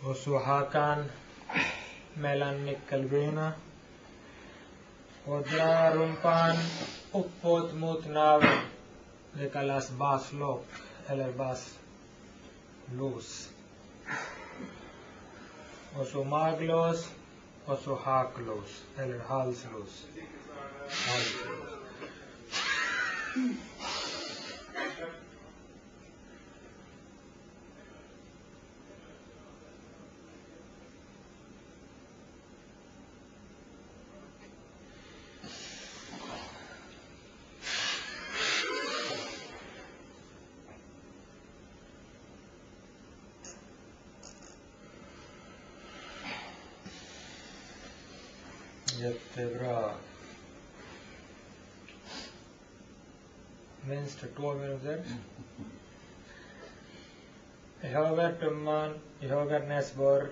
Så hakan mellan nyckelbena. Rumpan uppåt mot naveln. Det kallas baslock eller baslos. Och så maglås och så haklås eller halslås. halslås. Jättebra. Två minuter. I höger tumman, i höger näsborr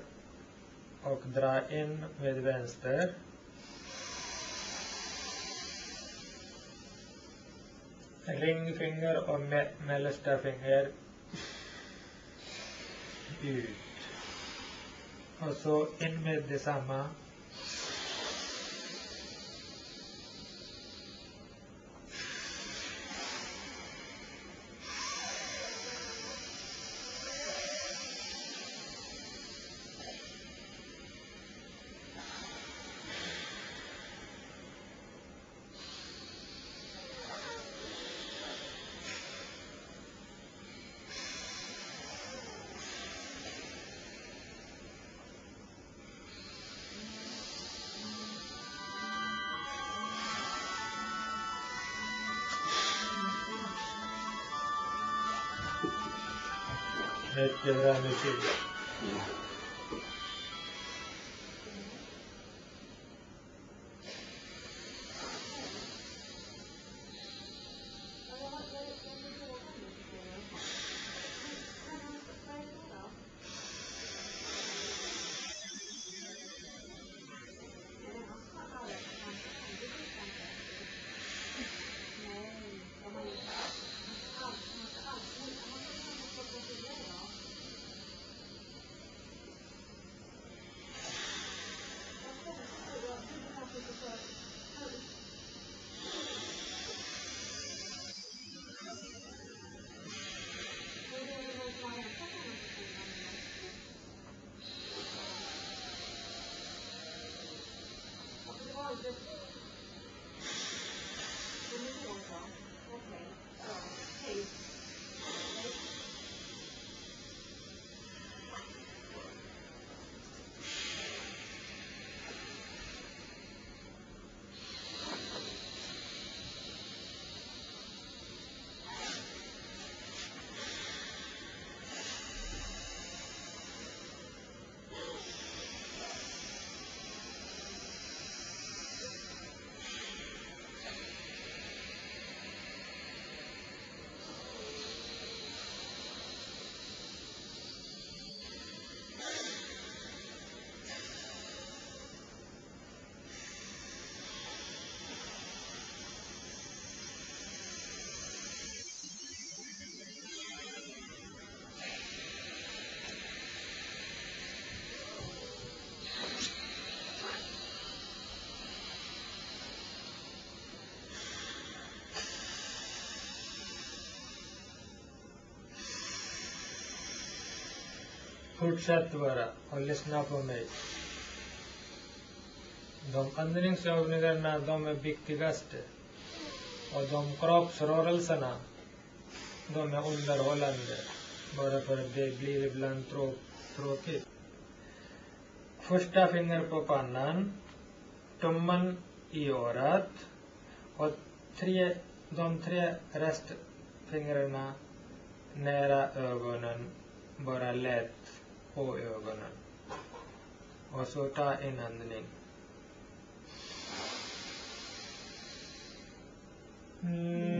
och dra in med vänster. Ringfinger och me mellersta finger ut. Och så in med detsamma. Hep devam edecek. Fortsätt bara och lyssna på mig. De andningsövningarna, de är viktigaste. Och de kroppsrörelserna, de är underhållande. Bara för att det blir ibland trå tråkigt. Första finger på pannan, tummen i örat och tre, de tre restfingrarna nära ögonen, bara lätt හෝ යෝගනන් වසෝටා එ නන්දනෙන් Hmm.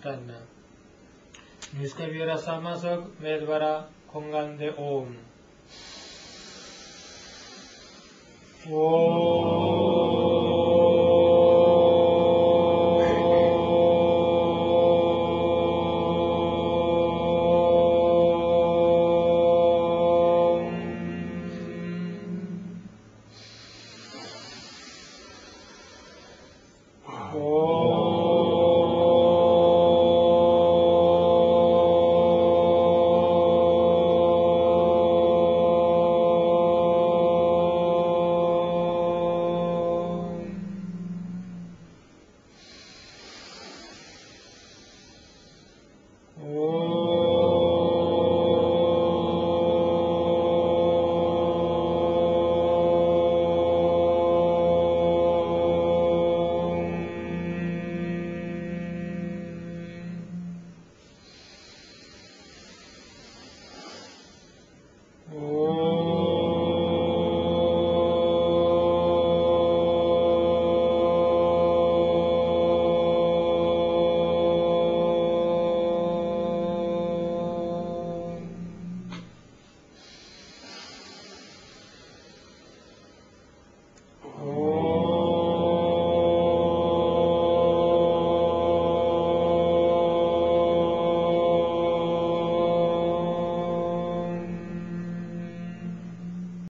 Stanna. Samma sak med våra sjungande om.